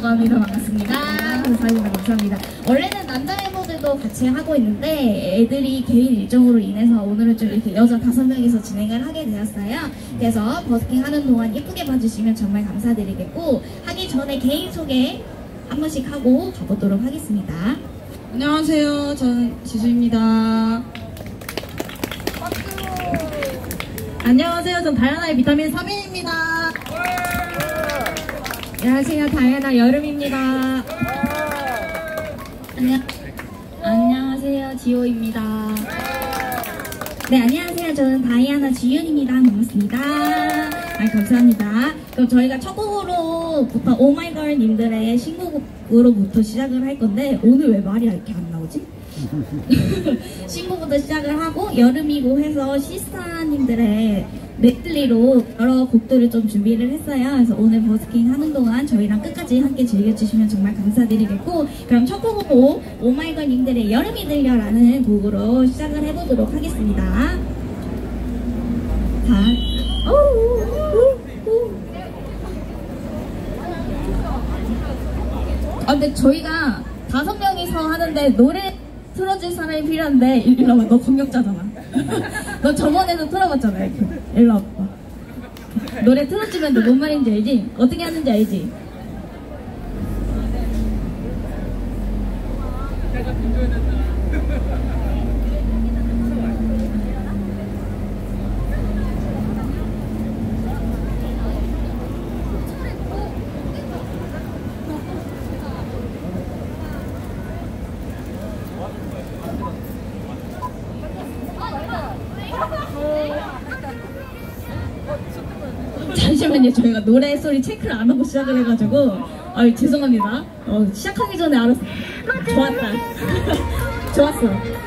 다이아나라고 합니다. 반갑습니다. 감사합니다. 감사합니다. 원래는 남자 멤버들도 같이 하고 있는데 애들이 개인 일정으로 인해서 오늘은 좀 이렇게 여자 다섯 명이서 진행을 하게 되었어요. 그래서 버스킹 하는 동안 예쁘게 봐주시면 정말 감사드리겠고 하기 전에 개인 소개 한 번씩 하고 가보도록 하겠습니다. 안녕하세요. 저는 지수입니다. 안녕하세요. 전 다이아나의 비타민 3인입니다. 안녕하세요. 다이아나 여름입니다. 안녕, 안녕하세요. 지호입니다. 네, 안녕하세요. 저는 다이아나 지윤입니다. 반갑습니다. 아, 감사합니다. 그럼 저희가 첫 곡으로부터 오마이걸 님들의 신곡으로부터 시작을 할 건데 오늘 왜 말이 이렇게 안 나오지? 신곡부터 시작을 하고 여름이고 해서 시스타님들의 medley로 여러 곡들을 좀 준비를 했어요. 그래서 오늘 버스킹 하는 동안 저희랑 끝까지 함께 즐겨주시면 정말 감사드리겠고 그럼 첫 곡으로 오마이걸님들의 여름이 들려라는 곡으로 시작을 해보도록 하겠습니다. 자, 오우. 아, 근데 저희가 다섯 명이서 하는데 노래 틀어줄 사람이 필요한데 일로 와봐 너 공격자잖아 너 저번에도 틀어봤잖아 이렇게 일로 와봐 노래 틀어주면 너 뭔 말인지 알지? 어떻게 하는지 알지? 잠 시만요 저희가 노래 소리 체크를 안 하고 시작을 해가지고 아 죄송합니다. 어, 시작하기 전에 알았어. 좋았다. 좋았어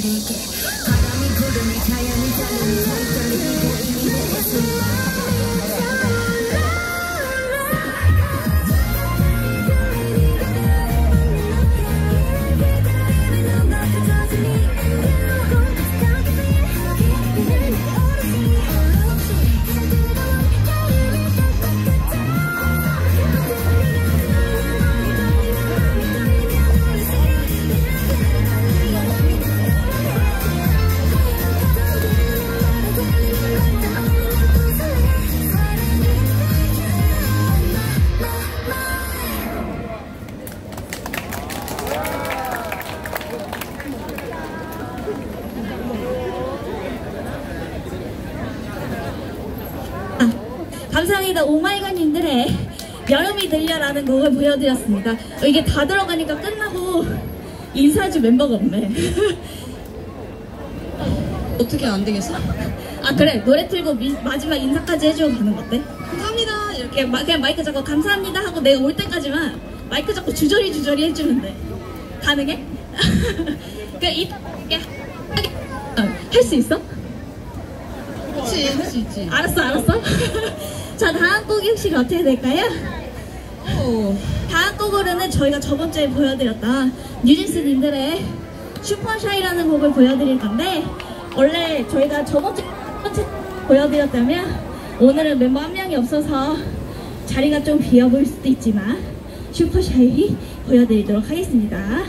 pension 어 들려라는 곡을 보여드렸습니다. 어, 이게 다 들어가니까 끝나고 인사해줄 멤버가 없네. 어떻게 안 되겠어? 아 그래 노래 틀고 미- 마지막 인사까지 해주고 가는 거 어때? 감사합니다 이렇게 마, 그냥 마이크 잡고 감사합니다 하고 내가 올 때까지만 마이크 잡고 주저리 주저리 해주면 돼 가능해? 그이 할수 있어? 그렇지 할 수 있지. 알았어 알았어 자 다음 곡이 혹시 어떻게 될까요? 오. 다음 곡으로는 저희가 저번 주에 보여드렸던 뉴진스님들의 슈퍼샤이라는 곡을 보여드릴 건데 원래 저희가 저번 주에 보여드렸다면 오늘은 멤버 한 명이 없어서 자리가 좀 비어 보일 수도 있지만 슈퍼샤이 보여드리도록 하겠습니다.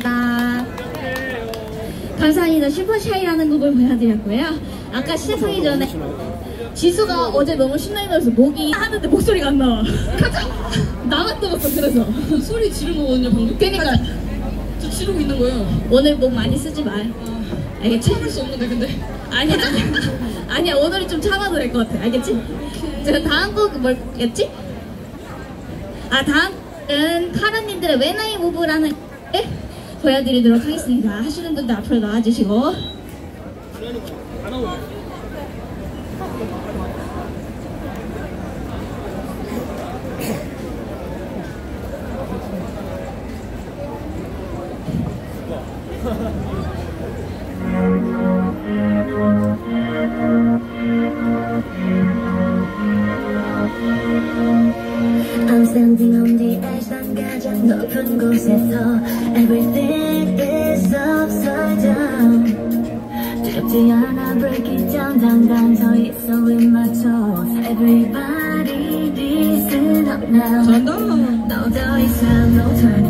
감사합니다. 감사합니다. 슈퍼샤이라는 곡을 보여드렸고요. 아까 시작하기 전에 지수가 어제 너무 신나게 놀아서 목이 하는데 목소리가 안 나와. 가자! 나갔다 왔어, 그래서. 소리 지르고 거든요 방금. 그니까. 저 지르고 있는 거예요. 오늘 목 많이 쓰지 말. 아, 알겠지? 참을 수 없는데, 근데. 아니야. 아니야, 오늘은 좀 참아도 될 것 같아. 알겠지? 제가 다음 곡 뭐였지? 아, 다음은 카라님들의 When I Move라는. 에? 보여드리도록 하겠습니다. 하시는 분들 앞으로 나와주시고 I'm standing on the edge 난 가장 높은 곳에서 Everything is upside down. 두렵지 않아 break it down 당당 서 있어 with my toes Everybody listen up now 너도 더 이상 no turn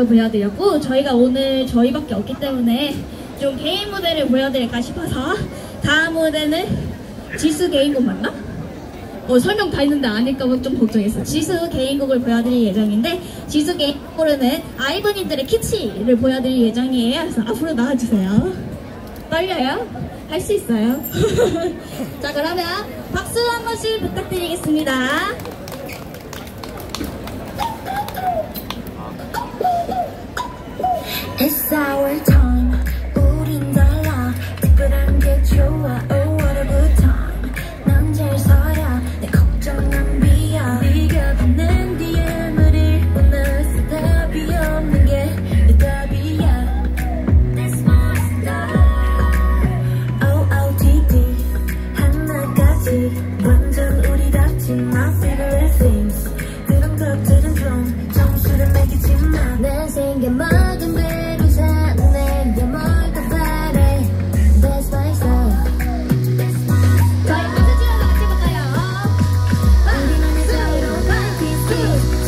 곡을 보여드렸고 저희가 오늘 저희밖에 없기 때문에 좀 개인 무대를 보여드릴까 싶어서 다음 무대는 지수 개인곡 맞나? 어, 설명 다 했는데 아닐까봐 좀 걱정했어. 지수 개인곡을 보여드릴 예정인데 지수 개인곡으로는 아이브니들의 키치를 보여드릴 예정이에요. 그래서 앞으로 나와주세요. 떨려요? 할 수 있어요. 자 그러면 박수 한 번씩 부탁드리겠습니다. sour time 우린 달라. 특별한 게 좋아. Woo!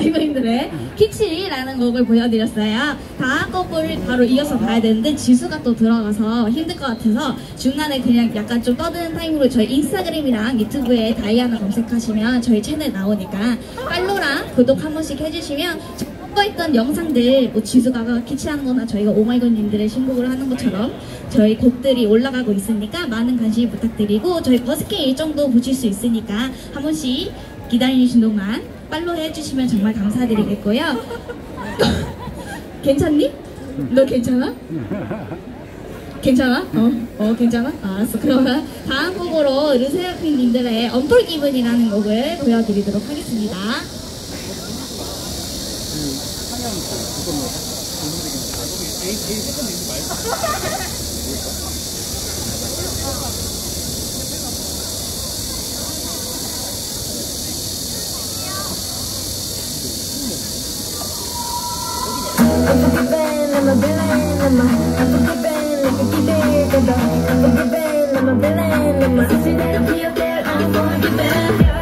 아이브님들의 키치라는 곡을 보여드렸어요. 다음 곡을 바로 이어서 봐야 되는데 지수가 또 들어가서 힘들 것 같아서 중간에 그냥 약간 좀 떠드는 타임으로 저희 인스타그램이랑 유튜브에 다이아나 검색하시면 저희 채널 나오니까 팔로랑 구독 한 번씩 해주시면 참고했던 영상들 뭐 지수가가 키치하는 거나 저희가 오마이걸님들의 신곡을 하는 것처럼 저희 곡들이 올라가고 있으니까 많은 관심 부탁드리고 저희 버스킹 일정도 보실 수 있으니까 한 번씩 기다리시는 동안 팔로우 해주시면 정말 감사드리겠고요. 괜찮니? 너 괜찮아? 괜찮아? 어? 어 괜찮아? 알았어 그러면 다음 곡으로 르세아핀님들의 언폴기분이라는 곡을 보여드리도록 하겠습니다 lama Apa kepen, lama kibe kaba Apa kepen, lama belen lama Sisi dari kio ter, I'm for the best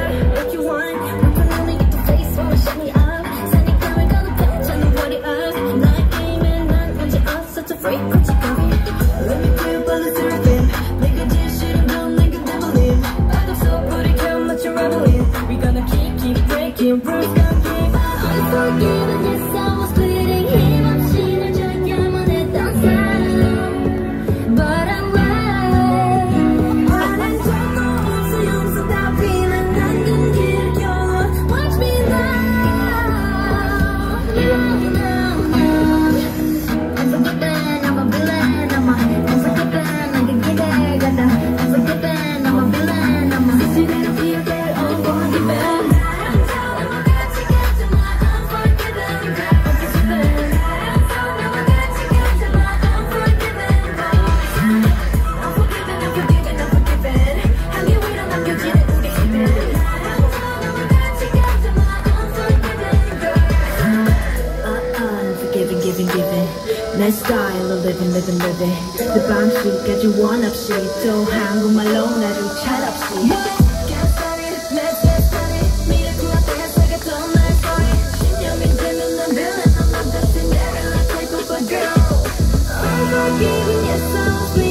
giving yourself.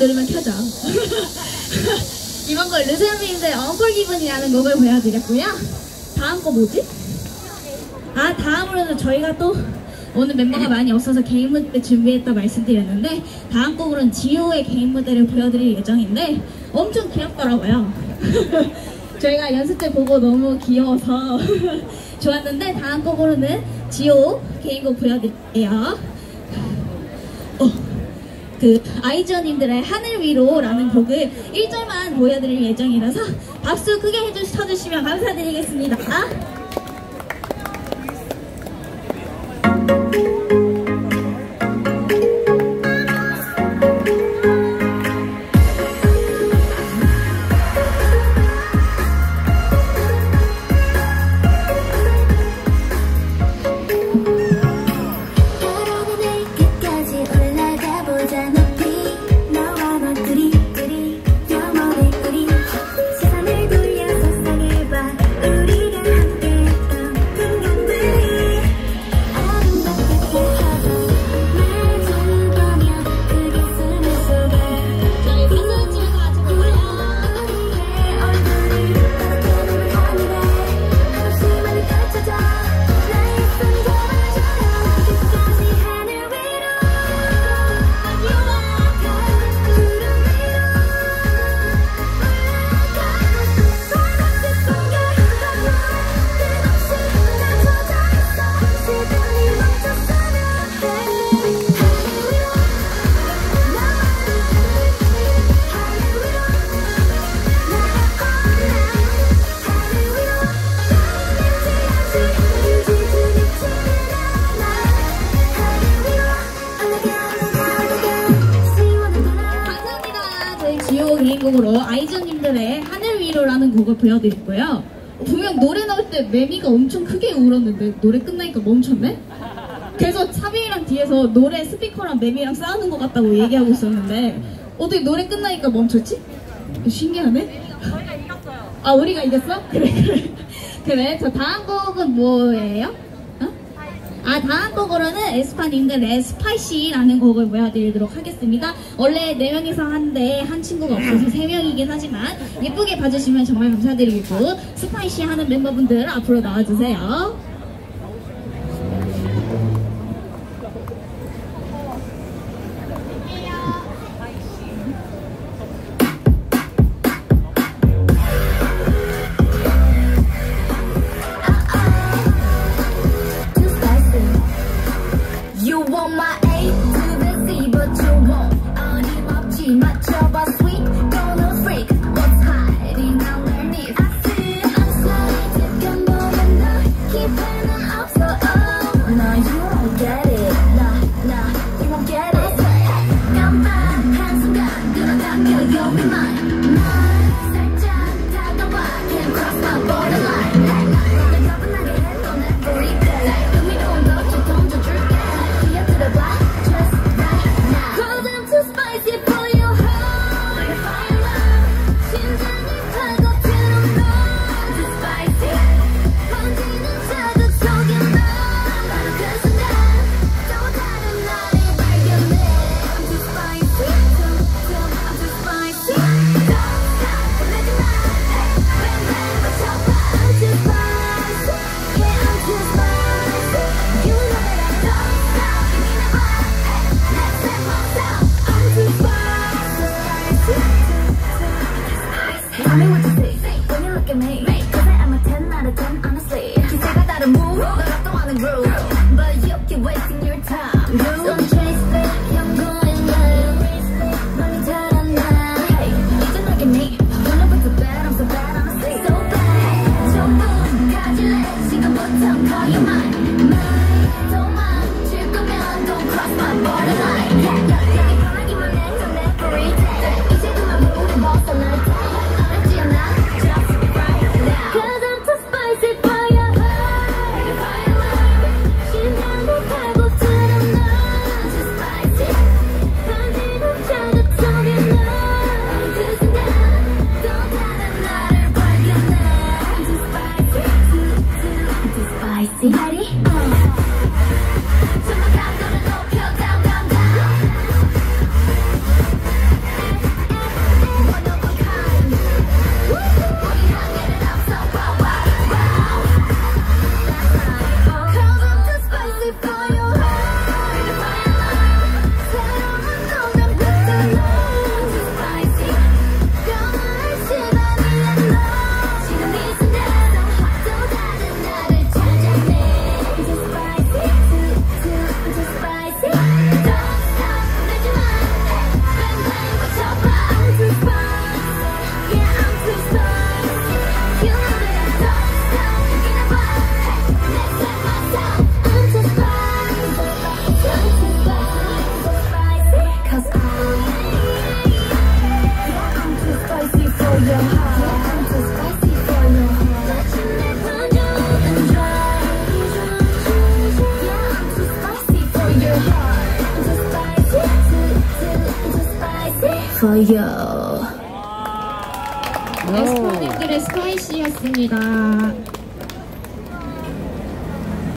누르면 켜져. 이번 거 르세미인데 언폴기분이라는 곡을 보여드렸고요. 다음 거 뭐지? 아 다음으로는 저희가 또 오늘 멤버가 많이 없어서 개인 무대 준비했다 말씀드렸는데 다음 곡으로는 지효의 개인 무대를 보여드릴 예정인데 엄청 귀엽더라고요. 저희가 연습 때 보고 너무 귀여워서 좋았는데 다음 곡으로는 지효 개인곡 보여드릴게요. 어, 그 아이즈원님들의 하늘 위로라는 곡을 1절만 보여드릴 예정이라서 박수 크게 해주, 쳐주시면 감사드리겠습니다. 곡을 보여드렸고요. 분명 노래 나올 때 매미가 엄청 크게 울었는데 노래 끝나니까 멈췄네? 그래서 사비랑 뒤에서 노래 스피커랑 매미랑 싸우는 것 같다고 얘기하고 있었는데 어떻게 노래 끝나니까 멈췄지? 신기하네? 아 우리가 이겼어? 그래 그래 그래 저 다음 곡은 뭐예요? 어? 아 다음 곡으로는 에스파님들의 스파이시라는 곡을 보여드리도록 하겠습니다 원래 4명이서 하는데 한 친구가 없어서 3명이긴 하지만 예쁘게 봐주시면 정말 감사드리고 스파이시 하는 멤버분들 앞으로 나와주세요 for you. 에스파님들의 스파이시였습니다.